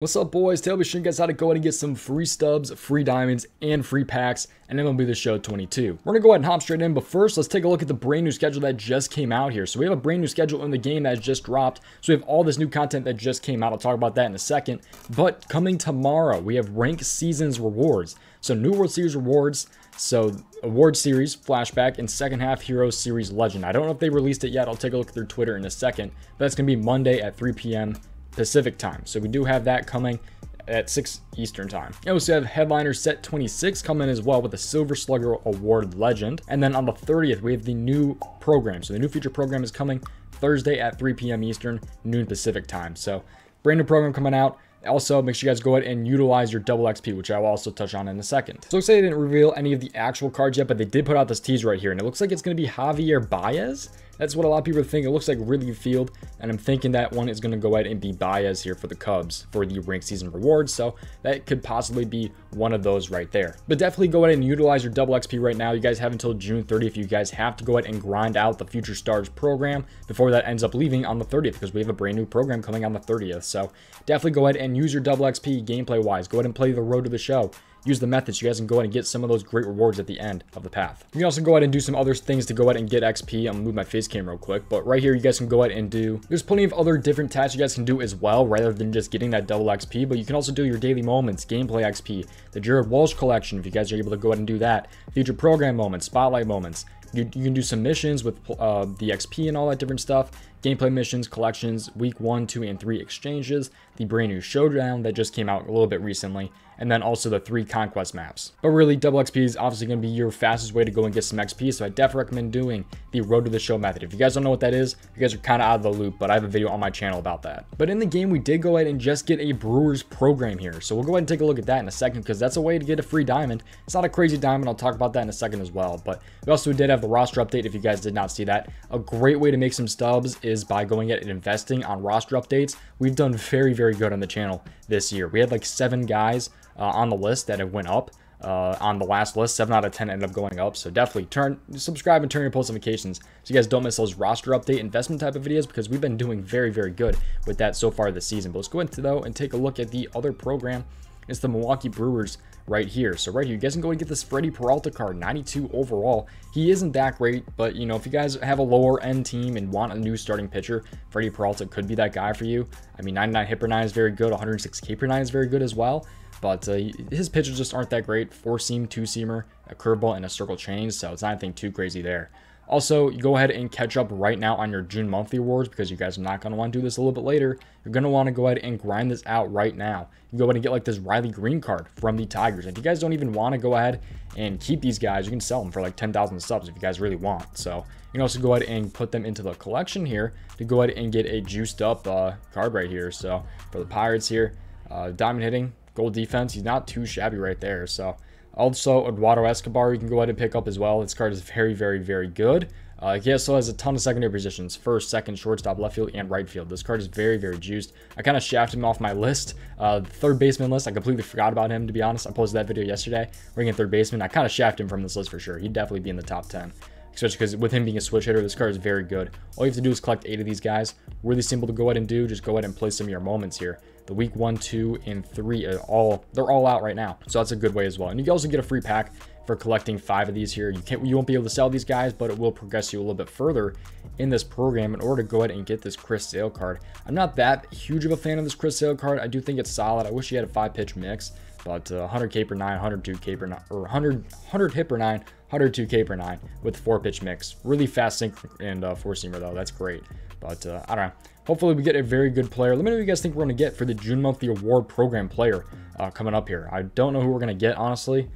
What's up, boys? Taylor showing you guys how to go ahead and get some free stubs, free diamonds, and free packs, and MLB The Show 22. We're gonna go ahead and hop straight in, but first, let's take a look at the brand new schedule that just came out here. So we have a brand new schedule in the game that just dropped. So we have all this new content that just came out. I'll talk about that in a second. But coming tomorrow, we have Rank Seasons rewards. So new World Series rewards. So award series flashback and second half Hero series legend. I don't know if they released it yet. I'll take a look at their Twitter in a second. But that's gonna be Monday at 3 p.m. Pacific time. So we do have that coming at 6 Eastern time. We also have Headliner Set 26 coming as well with the Silver Slugger Award Legend. And then on the 30th, we have the new program. So the new feature program is coming Thursday at 3 p.m. Eastern, noon Pacific time. So brand new program coming out. Also, make sure you guys go ahead and utilize your double XP, which I will also touch on in a second. So say they didn't reveal any of the actual cards yet, but they did put out this tease right here, and it looks like it's going to be Javier Baez. That's what a lot of people think. It looks like Wrigley Field, and I'm thinking that one is going to go ahead and be Baez here for the Cubs for the rank season rewards. So that could possibly be one of those right there. But definitely go ahead and utilize your double XP right now. You guys have until June 30th. You guys have to go ahead and grind out the Future Stars program before that ends up leaving on the 30th because we have a brand new program coming on the 30th. So definitely go ahead and use your double XP gameplay wise. Go ahead and play the road to the show use the methods, you guys can go ahead and get some of those great rewards at the end of the path. You can also go ahead and do some other things to go ahead and get XP. I'm gonna move my face cam real quick, but right here, you guys can go ahead and do, there's plenty of other different tasks you guys can do as well, rather than just getting that double XP, but you can also do your daily moments, gameplay XP, the Jared Walsh collection, if you guys are able to go ahead and do that, future program moments, spotlight moments, you, you can do some missions with uh, the XP and all that different stuff. Gameplay missions, collections, week one, two, and three exchanges, the brand new showdown that just came out a little bit recently, and then also the three conquest maps. But really, double XP is obviously going to be your fastest way to go and get some XP, so I definitely recommend doing the road to the show method. If you guys don't know what that is, you guys are kind of out of the loop, but I have a video on my channel about that. But in the game, we did go ahead and just get a Brewers program here, so we'll go ahead and take a look at that in a second, because that's a way to get a free diamond. It's not a crazy diamond, I'll talk about that in a second as well, but we also did have the roster update if you guys did not see that. A great way to make some stubs is by going at and investing on roster updates. We've done very, very good on the channel this year. We had like seven guys uh, on the list that have went up. Uh, on the last list, 7 out of 10 ended up going up. So definitely turn subscribe and turn your post notifications so you guys don't miss those roster update investment type of videos because we've been doing very, very good with that so far this season. But let's go into though and take a look at the other program. It's the Milwaukee Brewers right here. So right here, you guys can go and get this Freddie Peralta card, 92 overall. He isn't that great, but you know, if you guys have a lower end team and want a new starting pitcher, Freddie Peralta could be that guy for you. I mean, 99 hit per 9 is very good, 106 K per 9 is very good as well. But uh, his pitches just aren't that great. Four seam, two seamer, a curveball, and a circle change. So it's not anything too crazy there. Also, go ahead and catch up right now on your June monthly awards because you guys are not going to want to do this a little bit later. You're going to want to go ahead and grind this out right now. You go ahead and get like this Riley Greene card from the Tigers. If you guys don't even want to go ahead and keep these guys, you can sell them for like 10,000 subs if you guys really want. So you can also go ahead and put them into the collection here to go ahead and get a juiced up uh, card right here. So for the Pirates here, uh, diamond hitting, gold defense, he's not too shabby right there. So also, Eduardo Escobar, you can go ahead and pick up as well. This card is very, very, very good. Uh, he also has a ton of secondary positions. First, second, shortstop, left field, and right field. This card is very, very juiced. I kind of shafted him off my list. Uh, third baseman list, I completely forgot about him, to be honest. I posted that video yesterday. Ringing third baseman. I kind of shafted him from this list for sure. He'd definitely be in the top 10 especially because with him being a switch hitter, this card is very good. All you have to do is collect eight of these guys. Really simple to go ahead and do. Just go ahead and play some of your moments here. The week one, two, and three are all they're all out right now. So that's a good way as well. And you can also get a free pack for collecting five of these here. You can't you won't be able to sell these guys, but it will progress you a little bit further in this program in order to go ahead and get this Chris Sale card. I'm not that huge of a fan of this Chris Sale card. I do think it's solid. I wish he had a five pitch mix, but uh, 100k per 9, 102k per 9, or 100 100 hit per 9, 102k per 9 with four pitch mix. Really fast sync and uh, four seamer though. That's great. But uh, I don't know. Hopefully we get a very good player. Let me know what you guys think we're going to get for the June monthly award program player uh, coming up here. I don't know who we're going to get, honestly.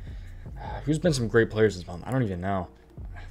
Who's been some great players this month? I don't even know.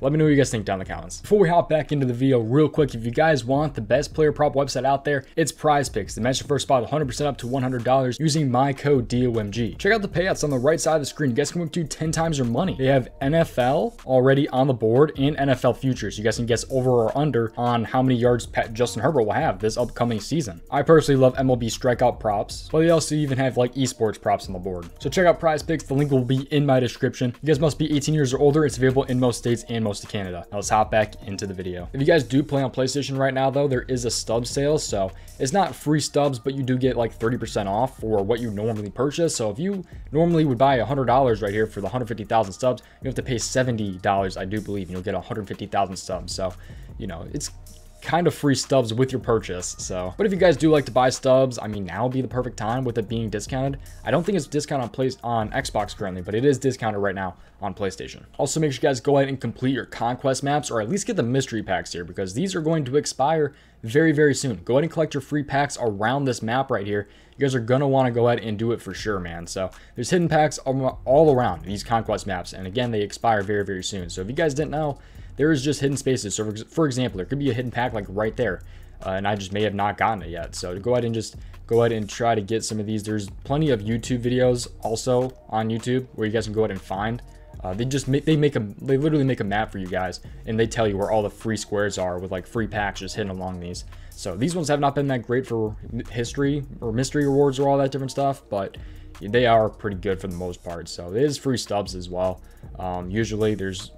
Let me know what you guys think down in the comments. Before we hop back into the video real quick, if you guys want the best player prop website out there, it's PrizePicks. The mention first spot 100% up to $100 using my code DOMG. Check out the payouts on the right side of the screen. You guys can win up to 10 times your money. They have NFL already on the board and NFL futures. You guys can guess over or under on how many yards Justin Herbert will have this upcoming season. I personally love MLB strikeout props, but they also even have like esports props on the board. So check out PrizePicks. The link will be in my description. You guys must be 18 years or older. It's available in most states and most most of Canada. Now let's hop back into the video. If you guys do play on PlayStation right now though, there is a stub sale. So it's not free stubs, but you do get like 30% off for what you normally purchase. So if you normally would buy $100 right here for the 150,000 subs, you have to pay $70, I do believe, and you'll get 150,000 subs. So, you know, it's kind of free stubs with your purchase. So, but if you guys do like to buy stubs, I mean, now would be the perfect time with it being discounted. I don't think it's discounted on place on Xbox currently, but it is discounted right now on PlayStation. Also, make sure you guys go ahead and complete your conquest maps or at least get the mystery packs here because these are going to expire very, very soon. Go ahead and collect your free packs around this map right here. You guys are going to want to go ahead and do it for sure, man. So there's hidden packs all around these conquest maps. And again, they expire very, very soon. So if you guys didn't know, there is just hidden spaces. So for, example, there could be a hidden pack like right there. Uh, and I just may have not gotten it yet. So go ahead and just go ahead and try to get some of these. There's plenty of YouTube videos also on YouTube where you guys can go ahead and find. Uh, they just make, they make a they literally make a map for you guys and they tell you where all the free squares are with like free packs just hidden along these. So these ones have not been that great for history or mystery rewards or all that different stuff, but they are pretty good for the most part. So it is free stubs as well. Um, usually there's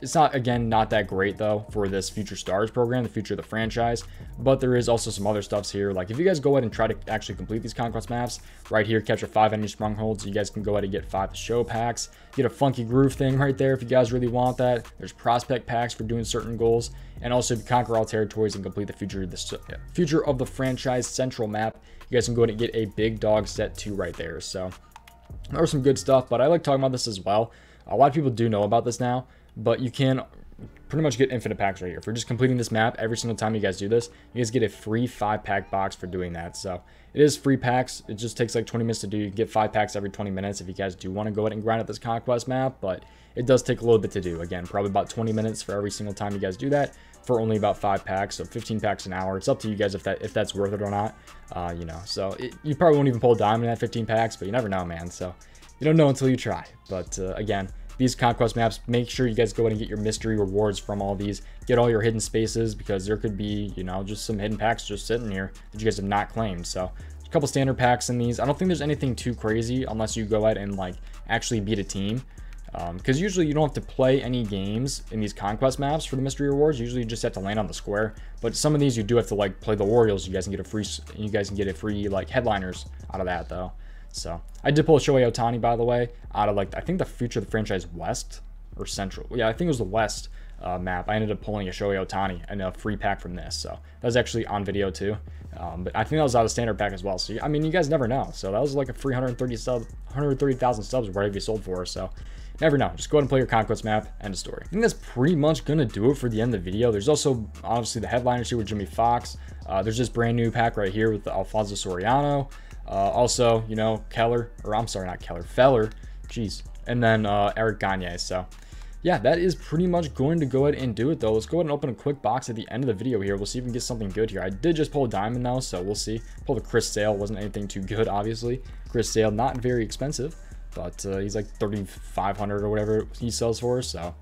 it's not, again, not that great though for this Future Stars program, the future of the franchise, but there is also some other stuffs here. Like if you guys go ahead and try to actually complete these Conquest maps, right here, capture five enemy strongholds, you guys can go ahead and get five show packs, get a funky groove thing right there if you guys really want that. There's prospect packs for doing certain goals, and also if you conquer all territories and complete the future, of the future of the franchise central map, you guys can go ahead and get a big dog set two right there. So there's some good stuff, but I like talking about this as well. A lot of people do know about this now, but you can pretty much get infinite packs right here. For just completing this map, every single time you guys do this, you guys get a free five pack box for doing that. So it is free packs. It just takes like 20 minutes to do. You get five packs every 20 minutes if you guys do want to go ahead and grind out this conquest map, but it does take a little bit to do. Again, probably about 20 minutes for every single time you guys do that for only about five packs, so 15 packs an hour. It's up to you guys if that if that's worth it or not. Uh, you know, so it, you probably won't even pull a diamond at 15 packs, but you never know, man. So you don't know until you try. But uh, again, these conquest maps, make sure you guys go ahead and get your mystery rewards from all these. Get all your hidden spaces because there could be, you know, just some hidden packs just sitting here that you guys have not claimed. So a couple standard packs in these. I don't think there's anything too crazy unless you go out and like actually beat a team. Because um, usually you don't have to play any games in these conquest maps for the mystery rewards. Usually you just have to land on the square. But some of these you do have to like play the Orioles. You guys can get a free. You guys can get a free like headliners out of that though. So I did pull Shohei Ohtani, by the way, out of like, I think the future of the franchise West or Central. Yeah, I think it was the West uh, map. I ended up pulling a Shohei Ohtani and a free pack from this. So that was actually on video too. Um, but I think that was out of standard pack as well. So, I mean, you guys never know. So that was like a free 130 sub, 130,000 subs, whatever you sold for. So never know. Just go ahead and play your Conquest map. End of story. I think that's pretty much going to do it for the end of the video. There's also, obviously, the headliners here with Jimmie Foxx. Uh, there's this brand new pack right here with the Alfonso Soriano. Uh, also, you know, Keller, or I'm sorry, not Keller, Feller, jeez, and then uh, Eric Gagne. So, yeah, that is pretty much going to go ahead and do it, though. Let's go ahead and open a quick box at the end of the video here. We'll see if we can get something good here. I did just pull a diamond, though, so we'll see. Pulled a Chris Sale. Wasn't anything too good, obviously. Chris Sale, not very expensive, but uh, he's like 3500 or whatever he sells for, so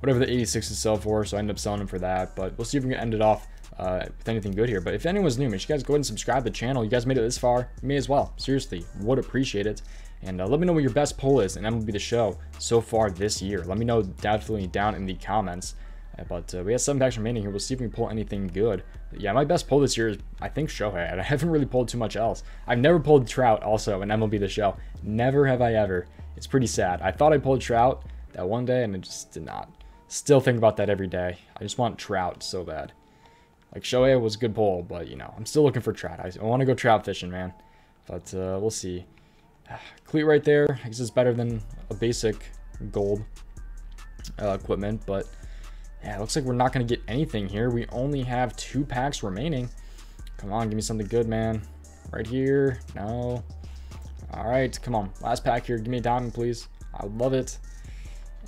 whatever the 86 is sell for, so I ended up selling him for that. But we'll see if we can end it off uh, with anything good here. But if anyone's new, make sure you guys go ahead and subscribe to the channel. You guys made it this far, you may as well. Seriously, would appreciate it. And uh, let me know what your best pull is and MLB The Show so far this year. Let me know definitely down in the comments. Uh, but uh, we have seven packs remaining here. We'll see if we can pull anything good. But yeah, my best pull this year is, I think, Shohei. And I haven't really pulled too much else. I've never pulled Trout also in MLB The Show. Never have I ever. It's pretty sad. I thought I pulled Trout that one day, and it just did not. Still think about that every day. I just want Trout so bad. Like Shohei was a good pull, but you know, I'm still looking for trout. I, want to go trout fishing, man. But uh, we'll see. Cleat right there. I guess it's better than a basic gold uh, equipment, but yeah, it looks like we're not going to get anything here. We only have two packs remaining. Come on, give me something good, man. Right here. No. All right, come on. Last pack here. Give me a diamond, please. I love it.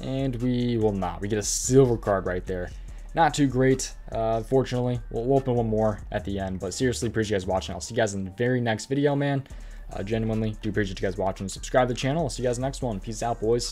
And we will not. We get a silver card right there. Not too great, uh, fortunately. We'll, we'll, open one more at the end, but seriously, appreciate you guys watching. I'll see you guys in the very next video, man. Uh, genuinely, do appreciate you guys watching. Subscribe to the channel. I'll see you guys next one. Peace out, boys.